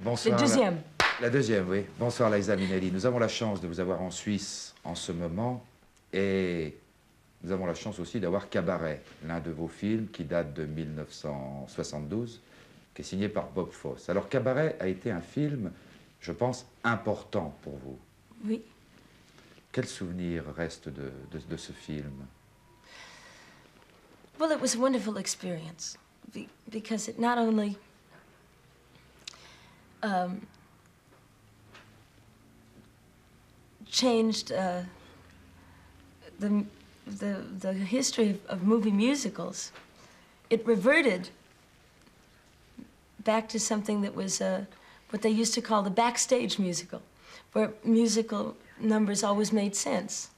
Bonsoir. La deuxième. La deuxième, oui. Bonsoir, Liza Minnelli. Nous avons la chance de vous avoir en Suisse en ce moment et nous avons la chance aussi d'avoir Cabaret, l'un de vos films qui date de 1972, qui est signé par Bob Fosse. Alors, Cabaret a été un film, je pense, important pour vous. Oui. Quel souvenir reste de, de, de ce film? Well, it was a wonderful experience be- because it not only um, changed uh, the, the, the history of, of movie musicals, it reverted back to something that was uh, what they used to call the backstage musical, where musical numbers always made sense.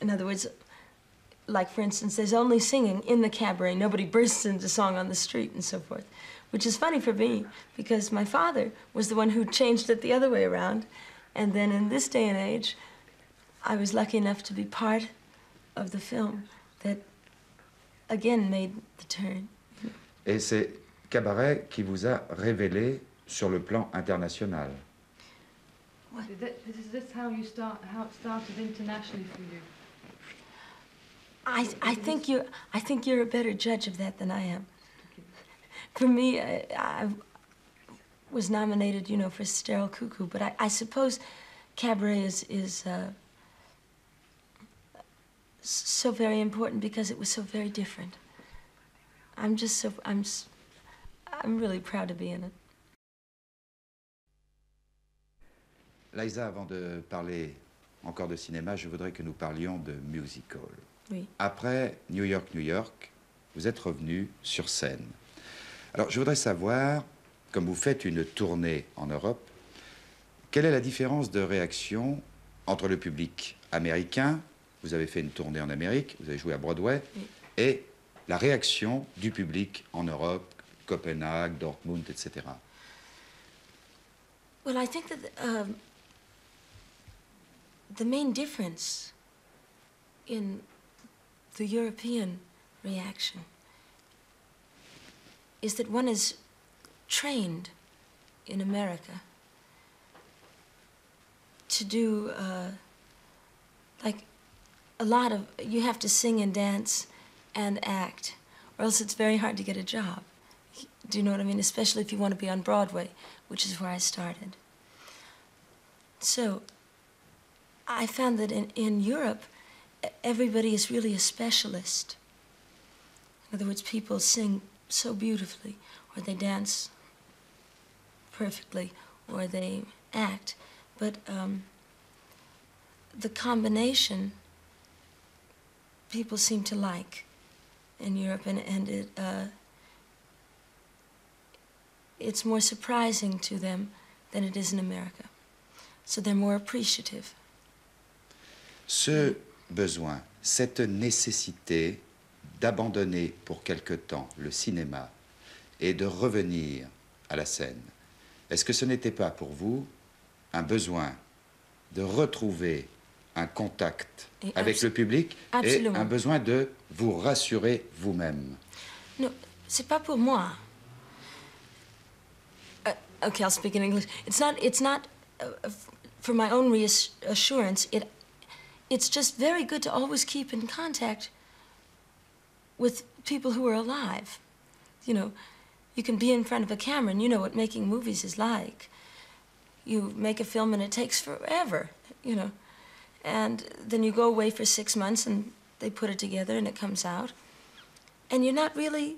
In other words, like for instance, there's only singing in the cabaret. Nobody bursts into song on the street and so forth, which is funny for me because my father was the one who changed it the other way around. And then in this day and age, I was lucky enough to be part of the film that again made the turn. Et c'est Cabaret qui vous a révélé sur le plan international. Is this, is this how you start? How it started internationally for you? I, I think you I think you're a better judge of that than I am. For me, I, I was nominated, you know, for Sterile Cuckoo, but I, I suppose Cabaret is is uh, so very important because it was so very different. I'm just so I'm I'm really proud to be in it. Liza, avant de parler encore de cinéma, je voudrais que nous parlions de musical. Oui. Après New York, New York, vous êtes revenu sur scène. Alors, je voudrais savoir, comme vous faites une tournée en Europe, quelle est la différence de réaction entre le public américain, vous avez fait une tournée en Amérique, vous avez joué à Broadway, Oui. et la réaction du public en Europe, Copenhague, Dortmund, etc. Well, I think that um, the main difference in the European reaction is that one is trained in America to do uh, like a lot of you have to sing and dance and act or else it's very hard to get a job. Do you know what i mean? Especially if you want to be on broadway which is where i started. So i found that in, in europe everybody is really a specialist in other words people sing so beautifully or they dance perfectly or they act but um, the combination people seem to like in Europe, and, and it, uh, it's more surprising to them than it is in America. So they're more appreciative. Ce besoin, cette nécessité d'abandonner pour quelque temps le cinéma et de revenir à la scène, est-ce que ce n'était pas pour vous un besoin de retrouver un contact Et avec le public absolument. et un besoin de vous rassurer vous-même? No, c'est pas pour moi. Uh, okay, I'll speak in English. It's not. It's not uh, for my own reassurance. It. It's just very good to always keep in contact with people who are alive. You know, you can be in front of a camera and you know what making movies is like. You make a film and it takes forever. You know, and then you go away for six months and they put it together and it comes out and you're not really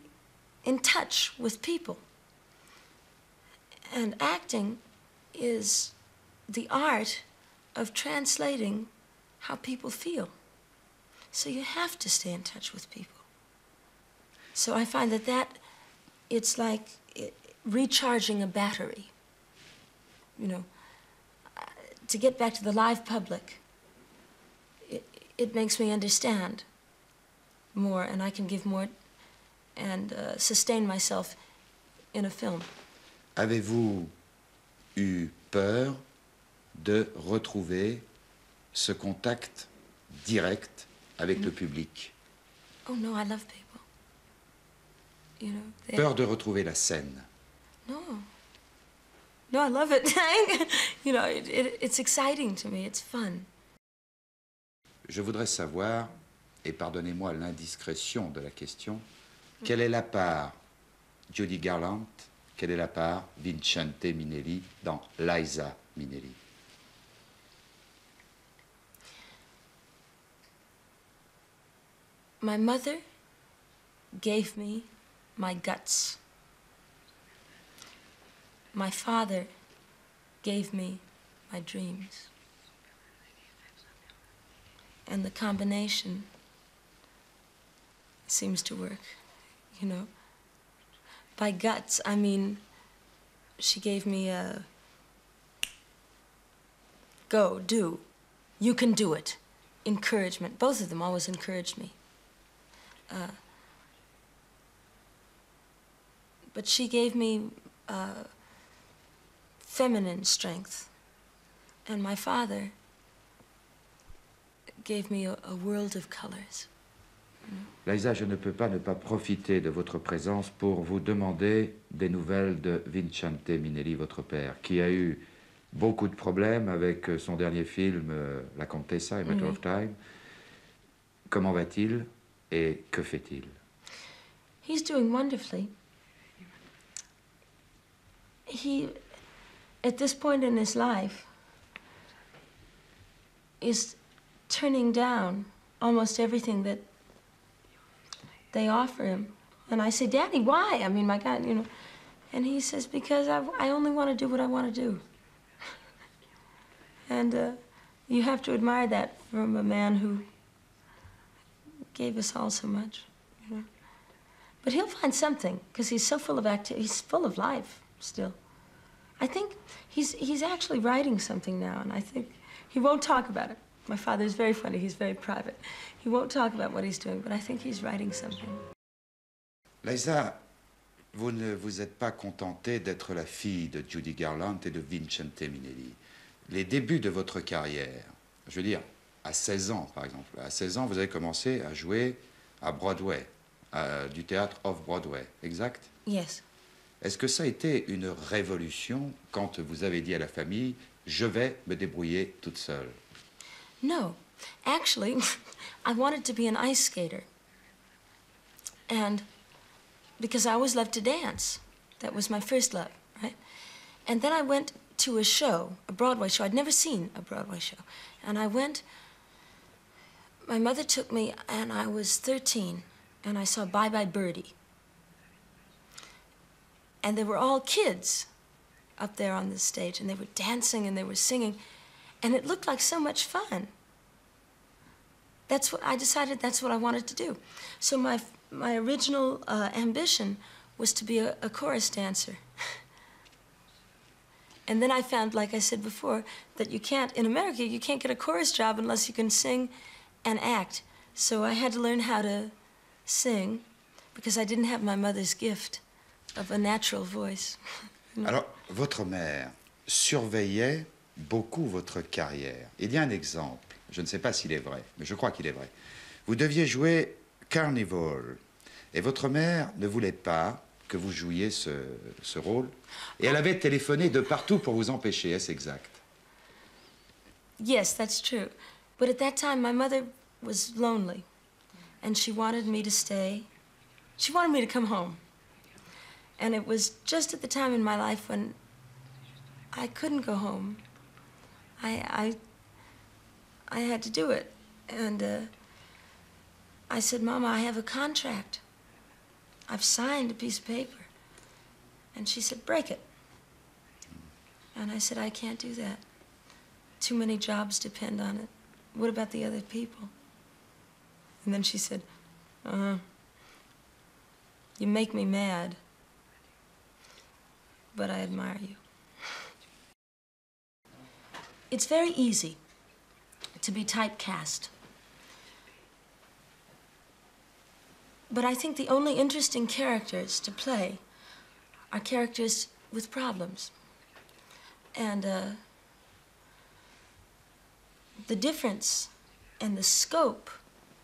in touch with people. And acting is the art of translating how people feel. So you have to stay in touch with people. So I find that that it's like eh, recharging a battery. You know, uh, to get back to the live public, it, it makes me understand more and I can give more and uh, sustain myself in a film. Avez-vous eu peur de retrouver ce contact direct avec le public Oh no, I love people. You know, they, Peur de retrouver la scène no. No, I love it. you know, it, it, it's exciting to me. It's fun. Je voudrais savoir, et pardonnez-moi l'indiscrétion de la question, quelle est la part Judy Garland, quelle est la part Vincente Minelli dans Liza Minnelli? My mother gave me my guts. My father gave me my dreams. And the combination seems to work, you know. By guts, I mean, she gave me a go, do, you can do it, encouragement. Both of them always encouraged me. Uh, but she gave me uh, feminine strength. And my father gave me a, a world of colors. Liza, je ne peux pas ne pas profiter de votre présence pour vous demander des nouvelles de Vincente Minelli, votre père, qui a eu beaucoup de problèmes avec son dernier film, euh, La Contessa, A Matter of Time. Comment va-t-il? Et que fait-il He's doing wonderfully. He, at this point in his life, is turning down almost everything that they offer him. And I say, Daddy, why? I mean, my God, you know. And he says, because I, I only want to do what I want to do. and uh, you have to admire that from a man who gave us all so much, you know. But he'll find something because he's so full of activity. He's full of life still. I think he's he's actually writing something now, and I think he won't talk about it. My father is very funny. He's very private. He won't talk about what he's doing, but I think he's writing something. Liza, vous ne vous êtes pas contentée d'être la fille de Judy Garland et de Vincente Minnelli. Les débuts de votre carrière, je veux dire, à 16 ans par exemple, à 16 ans, vous avez commencé à jouer à Broadway, à- du théâtre off-Broadway, exact? Yes. Est-ce que ça a été une révolution quand vous avez dit à la famille, je vais me débrouiller toute seule No. Actually, I wanted to be an ice skater. And because I always loved to dance. That was my first love, right? And then I went to a show, a Broadway show. I'd never seen a Broadway show. And I went, my mother took me, and I was 13, and I saw Bye Bye Birdie. And they were all kids up there on the stage, and they were dancing and they were singing, and it looked like so much fun. That's what I decided. That's what I wanted to do. So my my original uh, ambition was to be a, a chorus dancer. and then I found, like I said before, that you can't in America you can't get a chorus job unless you can sing and act. So I had to learn how to sing because I didn't have my mother's gift of a natural voice. Alors, votre mère surveillait beaucoup votre carrière. Il y a un exemple, je ne sais pas s'il est vrai, mais je crois qu'il est vrai. Vous deviez jouer Carnival, et votre mère ne voulait pas que vous jouiez ce, ce rôle, et elle avait téléphoné de partout pour vous empêcher, est-ce exact? Yes, that's true. But at that time, my mother was lonely, and she wanted me to stay. She wanted me to come home. And it was just at the time in my life when I couldn't go home. I, I, I had to do it. And uh, I said, Mama, I have a contract. I've signed a piece of paper. And she said, break it. And I said, I can't do that. Too many jobs depend on it. What about the other people? And then she said, uh, You make me mad, but I admire you. It's very easy to be typecast. But I think the only interesting characters to play are characters with problems. And uh, the difference and the scope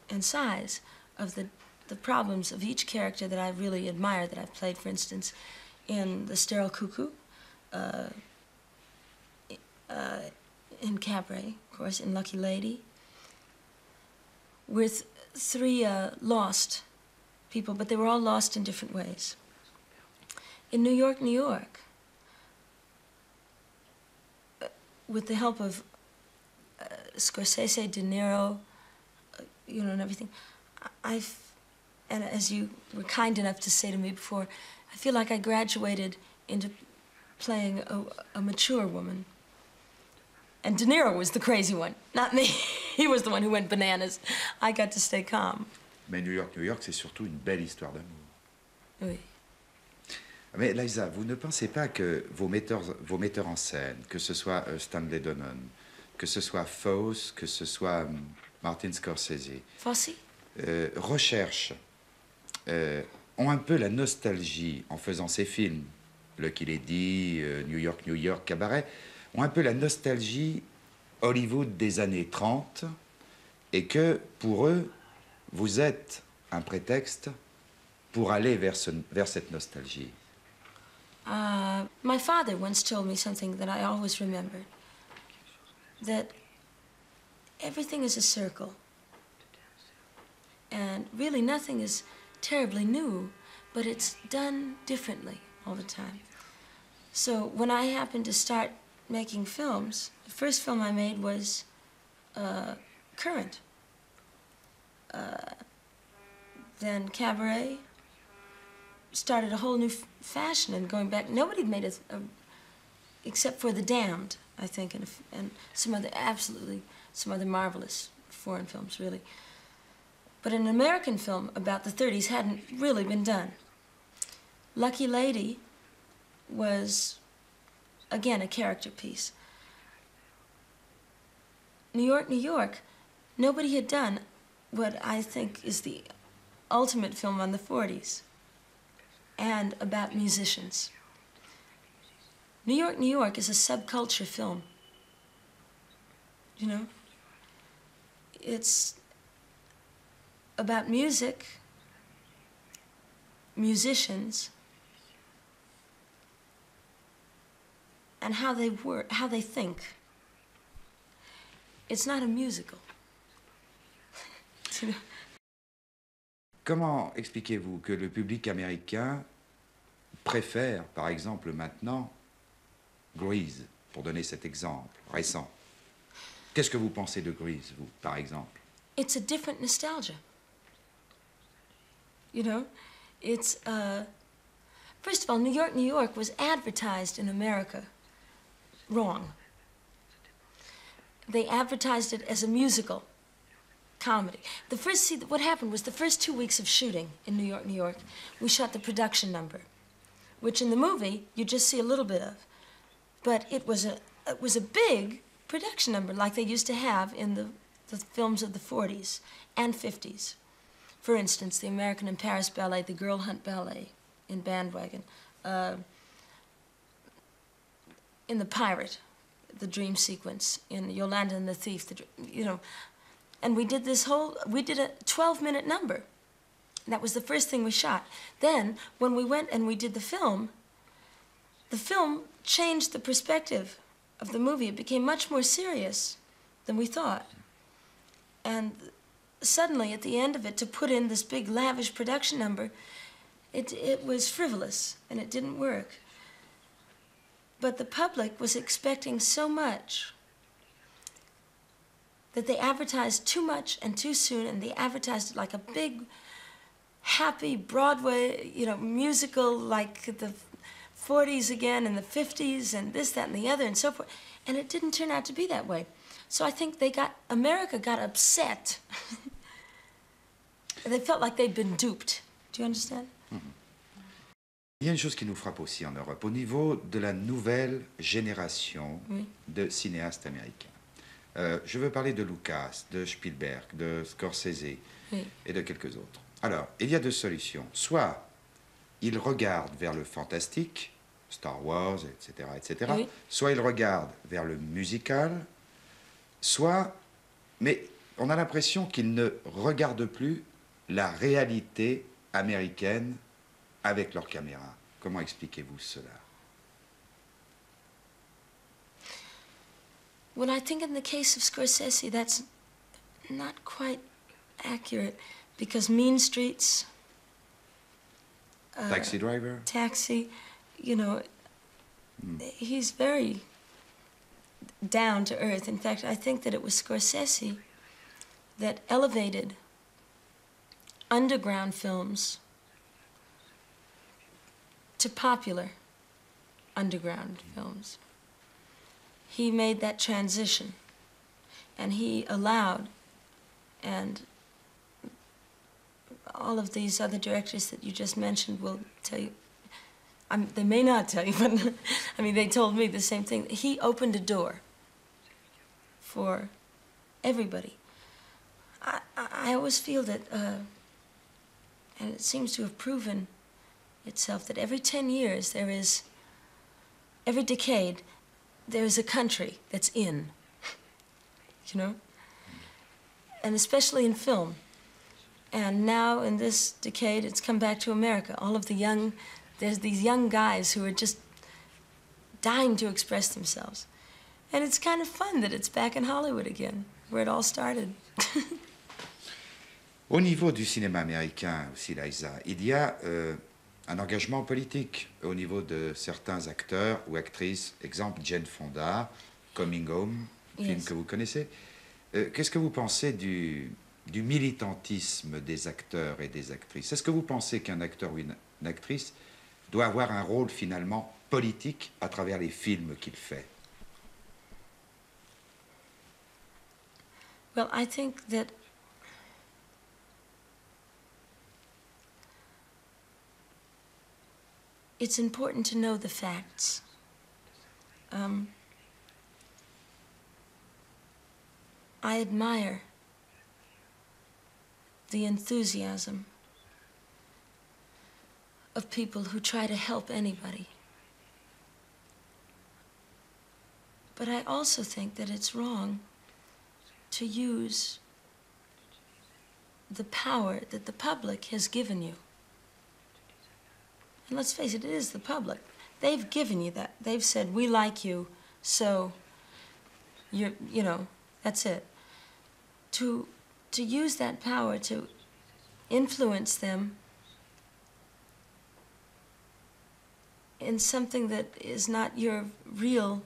and size of the, the problems of each character that I really admire, that I've played, for instance, in The Sterile Cuckoo, uh, uh, in Cabaret, of course, in Lucky Lady, with three uh, lost people, but they were all lost in different ways. In New York, New York, uh, with the help of Scorsese, De Niro, uh, you know, and everything, I- I've, and as you were kind enough to say to me before, I feel like I graduated into playing a, a mature woman. And De Niro was the crazy one, not me. he was the one who went bananas. I got to stay calm. Mais New York, New York, c'est surtout une belle histoire d'amour. Oui. Mais Liza, vous ne pensez pas que vos metteurs, vos metteurs en scène, que ce soit euh, Stanley Donen, que ce soit Fosse, que ce soit hum, Martin Scorsese, Fosse? euh, recherchent, euh, ont un peu la nostalgie en faisant ces films, Le Qu'il est dit, euh, New York, New York, Cabaret, ont un peu la nostalgie Hollywood des années 30, et que pour eux, vous êtes un prétexte pour aller vers, ce- vers cette nostalgie. Uh, my father once told me something that I always remembered that everything is a circle. And really, nothing is terribly new, but it's done differently all the time. So, when I happened to start making films, the first film I made was uh, Current. Uh, then Cabaret, started a whole new fashion and going back. Nobody made a, a except for The Damned, I think, and, and some other absolutely some other marvelous foreign films, really. But an American film about the 30s hadn't really been done. Lucky Lady was again a character piece. New York, New York, nobody had done what I think is the ultimate film on the 40s and about musicians. New York, New York is a subculture film. You know? It's about music, musicians, and how they work, how they think. It's not a musical. Comment expliquez-vous que le public américain préfère, par exemple maintenant, Grease, pour donner cet exemple récent Qu'est-ce que vous pensez de Grease, vous, par exemple it's a different nostalgia. You know, it's uh, first of all, New York, New York was advertised in America wrong. They advertised it as a musical comedy. The first, see, what happened was the first two weeks of shooting in New York, New York, we shot the production number, which in the movie you just see a little bit of, but it was a it was a big production number like they used to have in the the films of the 40s and 50s. For instance, the American in Paris Ballet, the Girl Hunt Ballet in Bandwagon, uh, in The Pirate, the dream sequence, in Yolanda and the Thief, the, you know. And we did this whole, we did a 12 minute number. That was the first thing we shot. Then, when we went and we did the film, the film changed the perspective of the movie. It became much more serious than we thought. And suddenly, at the end of it, to put in this big, lavish production number, it, it was frivolous and it didn't work. But the public was expecting so much that they advertised too much and too soon, and they advertised it like a big, happy Broadway, you know, musical like the 40s again and the 50s and this, that, and the other, and so forth. And it didn't turn out to be that way. So I think they got, America got upset. they felt like they'd been duped. Do you understand? Il y a une chose qui nous frappe aussi en Europe, au niveau de la nouvelle génération Oui. de cinéastes américains. Euh, je veux parler de Lucas, de Spielberg, de Scorsese Oui. et de quelques autres. Alors, il y a deux solutions. Soit ils regardent vers le fantastique, Star Wars, etc., etc. Oui. Soit ils regardent vers le musical, soit... Mais on a l'impression qu'ils ne regardent plus la réalité américaine avec leur caméra. Comment expliquez-vous cela? Well, I think in the case of Scorsese, that's not quite accurate because Mean Streets, uh, Taxi Driver? Taxi, you know, he's very down to earth. In fact, I think that it was Scorsese that elevated underground films to popular underground films. He made that transition and he allowed and all of these other directors that you just mentioned will tell you I'm, they may not tell you, but I mean, they told me the same thing. He opened a door for everybody. I, I, I always feel that, uh, and it seems to have proven itself, that every 10 years there is, every decade, there is a country that's in. you know? And especially in film. And now in this decade, it's come back to America. All of the young, there's these young guys who are just dying to express themselves. And it's kind of fun that it's back in Hollywood again, where it all started. Au niveau du cinéma américain aussi, Liza, il y a euh, un engagement politique au niveau de certains acteurs ou actrices. Exemple, Jane Fonda, Coming Home, film Yes. que vous connaissez. Euh, Qu'est-ce que vous pensez du, du militantisme des acteurs et des actrices? Est-ce que vous pensez qu'un acteur ou une, une actrice doit avoir un rôle finalement politique à travers les films qu'il fait Well, I think that it's important to know the facts. Um, I admire the enthusiasm of people who try to help anybody. But I also think that it's wrong to use the power that the public has given you. And let's face it, it is the public. They've given you that. They've said, we like you, so you're, you know, that's it. To, to use that power to influence them in something that is not your real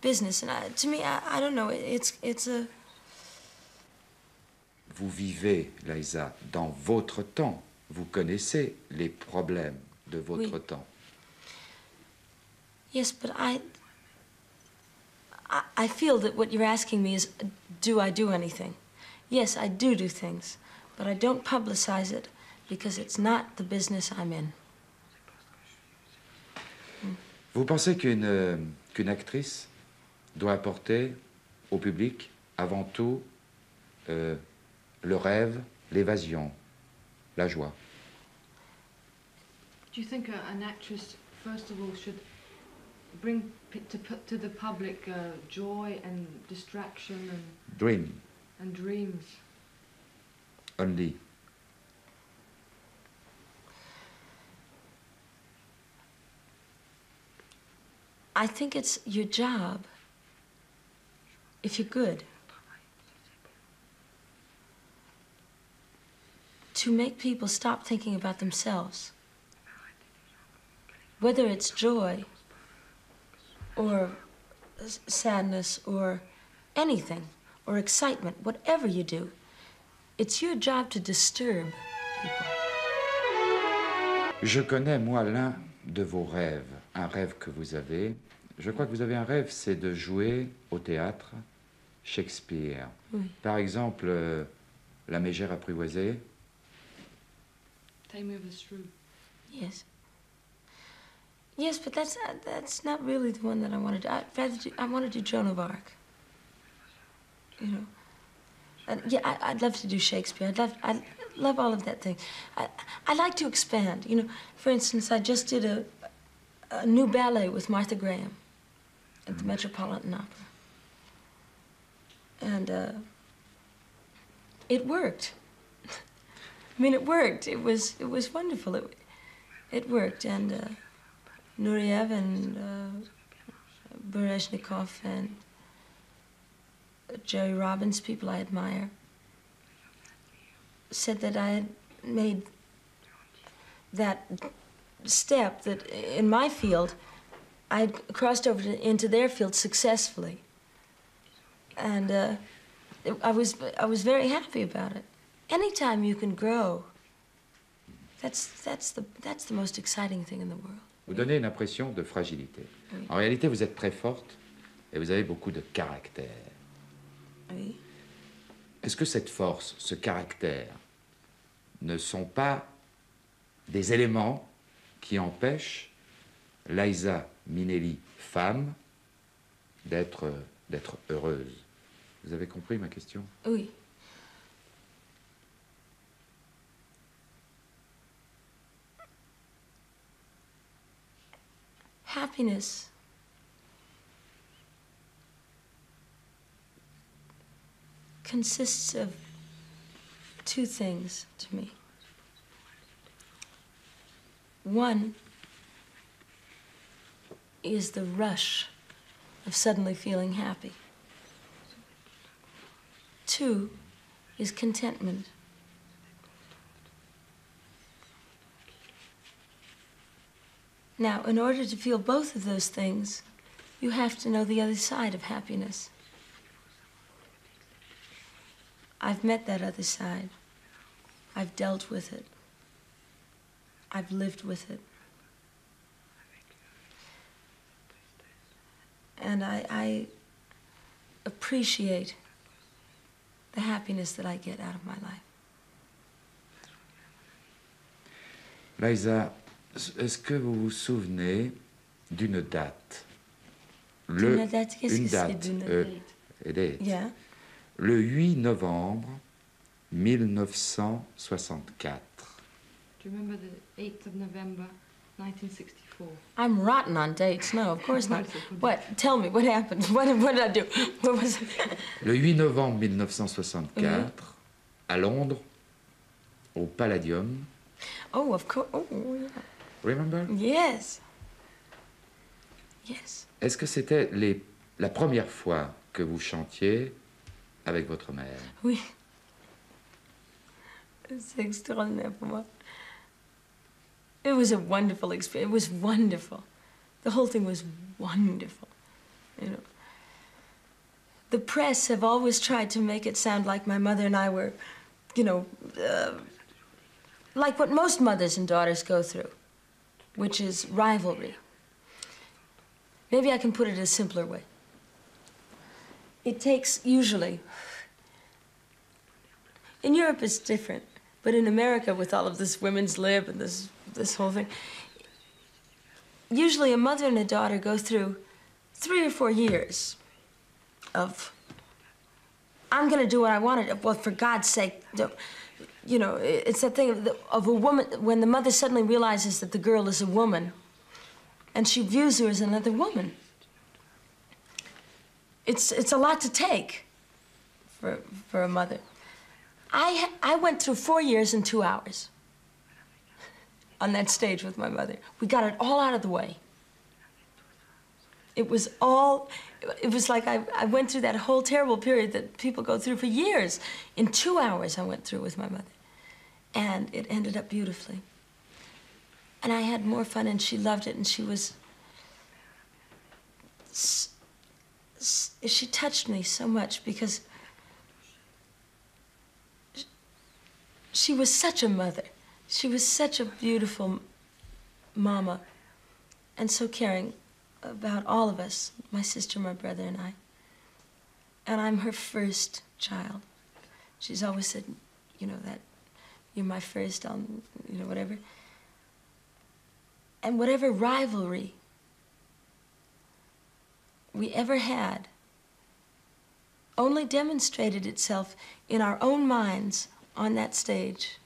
business. And I, to me, I, I don't know. It's it's a Vous vivez, Liza, dans votre temps. Vous connaissez les problèmes de votre Oui. temps. yes, but I, I I feel that what you're asking me is, do I do anything? Yes, I do do things, but I don't publicize it because it's not the business I'm in. Vous pensez qu'une euh, qu'une actrice doit apporter au public avant tout euh, le rêve, l'évasion, la joie? Do you think an actress, first of all, should bring to put to the public uh, joy and distraction and, Dream and dreams? only. I think it's your job, if you're good, to make people stop thinking about themselves. Whether it's joy or sadness or anything or excitement, whatever you do, it's your job to disturb people. Je connais, moi, l'un de vos rêves, un rêve que vous avez. Je crois que vous avez un rêve, c'est de jouer au théâtre Shakespeare. Oui. Par exemple, euh, La mégère apprivoisée, Taming of the Shrew. Yes. Yes, but that's uh, that's not really the one that I want to do. I'd rather do. I want to do Joan of Arc. You know? And yeah, I, I'd love to do Shakespeare. I'd love. I love all of that thing. I I like to expand. You know, for instance, I just did a a new ballet with Martha Graham at the Metropolitan Opera, and uh, it worked. I mean, it worked. It was it was wonderful. It it worked, and uh, Nureyev and uh, Baryshnikov and Jerry Robbins, people I admire, said that I had made that step that in my field, I'd crossed over to, into their field successfully. And uh, I, was, I was very happy about it. Anytime you can grow, that's, that's, the, that's the most exciting thing in the world. Vous donnez une impression de fragilité. Oui. En réalité, vous êtes très forte et vous avez beaucoup de caractère. Oui. Est-ce que cette force, ce caractère, ne sont pas des éléments qui empêchent Liza Minnelli, femme, d'être d'être heureuse Vous avez compris ma question? Oui. Happiness. consists of two things to me. One is the rush of suddenly feeling happy. Two is contentment. Now, in order to feel both of those things, you have to know the other side of happiness. I've met that other side. I've dealt with it. I've lived with it. And I, I appreciate the happiness that I get out of my life. Liza, est-ce que vous vous souvenez d'une date D'une date Qu'est-ce Une que c'est d'une euh, date date. Yeah. Le 8 novembre 1964. Do you remember the 8th of November 1964? I'm rotten on dates. No, of course not. What? Tell me, what happened? What, what did I do? What was it? Le 8 novembre 1964, à Londres, au Palladium. Oh, of course. Oh, yeah. Remember? Yes. Yes. Est-ce que c'était les- la première fois que vous chantiez avec votre mère? Oui. C'est extraordinaire pour moi. It was a wonderful experience. It was wonderful. The whole thing was wonderful. You know. The press have always tried to make it sound like my mother and I were, you know, uh, like what most mothers and daughters go through, which is rivalry. Maybe I can put it a simpler way. It takes usually in Europe, it's different. But in America, with all of this women's lib and this, this whole thing, usually a mother and a daughter go through three or four years of, I'm going to do what I want to do. Well, for God's sake, don't, you know, it's that thing of, the, of a woman, when the mother suddenly realizes that the girl is a woman and she views her as another woman. It's, it's a lot to take for, for a mother. I, I went through four years in two hours on that stage with my mother. We got it all out of the way. It was all, it was like I, I went through that whole terrible period that people go through for years. In two hours, I went through with my mother. And it ended up beautifully. And I had more fun, and she loved it, and she was. She touched me so much because she was such a mother. She was such a beautiful mama and so caring about all of us, my sister, my brother, and I. And I'm her first child. She's always said, you know, that you're my first, I'll, you know, whatever. And whatever rivalry we ever had only demonstrated itself in our own minds on that stage.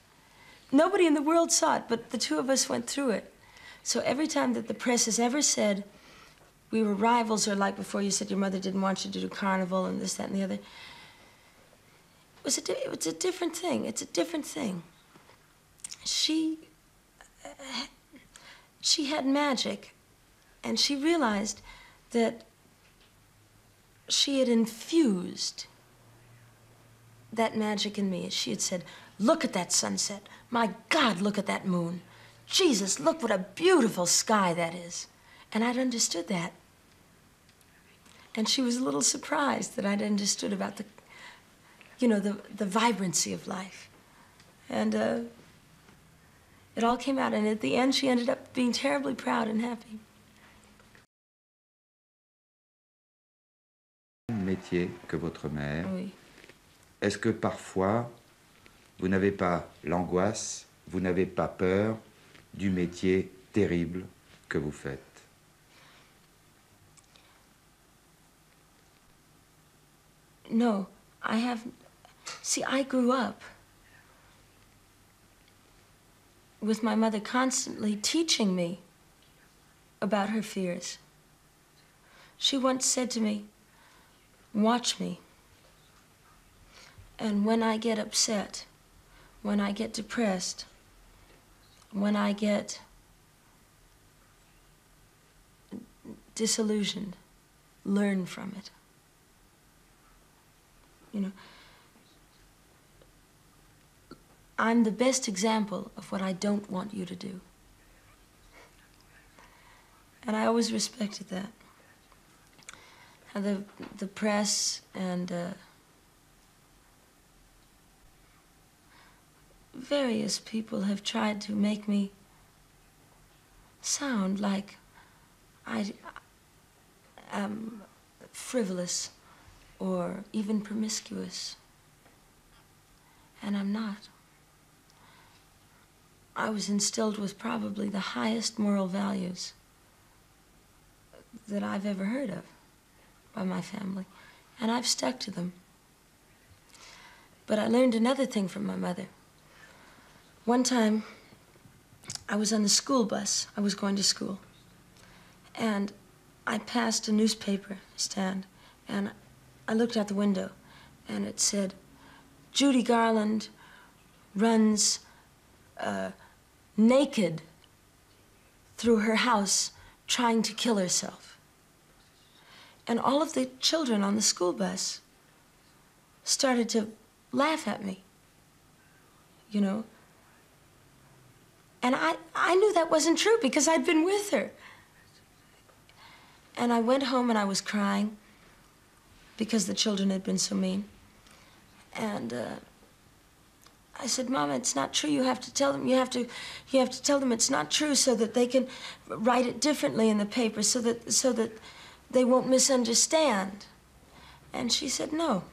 Nobody in the world saw it, but the two of us went through it. So every time that the press has ever said we were rivals, or like before you said your mother didn't want you to do carnival and this, that, and the other, it was a, it was a different thing. It's a different thing. She, uh, she had magic, and she realized that she had infused that magic in me. She had said, Look at that sunset. My God, look at that moon. Jesus, look what a beautiful sky that is. And I'd understood that. And she was a little surprised that I'd understood about the, you know, the, the vibrancy of life. And uh, it all came out. And at the end, she ended up being terribly proud and happy. métier que votre mère. Oui. Est-ce que parfois, vous n'avez pas l'angoisse, vous n'avez pas peur du métier terrible que vous faites No, I have. See, I grew up with my mother constantly teaching me about her fears. She once said to me, Watch me. And when I get upset, when I get depressed, when I get disillusioned, learn from it. You know, I'm the best example of what I don't want you to do. And I always respected that. And the, the press and uh, various people have tried to make me sound like I am frivolous or even promiscuous. And I'm not. I was instilled with probably the highest moral values that I've ever heard of by my family, and I've stuck to them. But I learned another thing from my mother. One time, I was on the school bus. I was going to school. And I passed a newspaper stand, and I looked out the window, and it said, Judy Garland runs uh, naked through her house trying to kill herself. And all of the children on the school bus started to laugh at me, you know. And I, I knew that wasn't true because I'd been with her. And I went home and I was crying because the children had been so mean. And uh, I said, Mama, it's not true. You have to tell them. You have to, you have to tell them it's not true, so that they can write it differently in the paper, so that so that they won't misunderstand. And she said, No.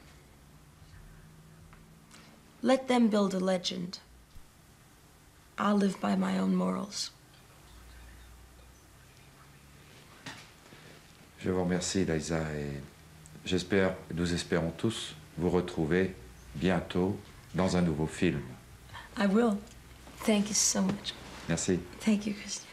Let them build a legend. I'll live by my own morals. Je vous remercie, Liza, et j'espère, nous espérons tous vous retrouver bientôt dans un nouveau film. I will. Thank you so much. Merci. Thank you, Christian.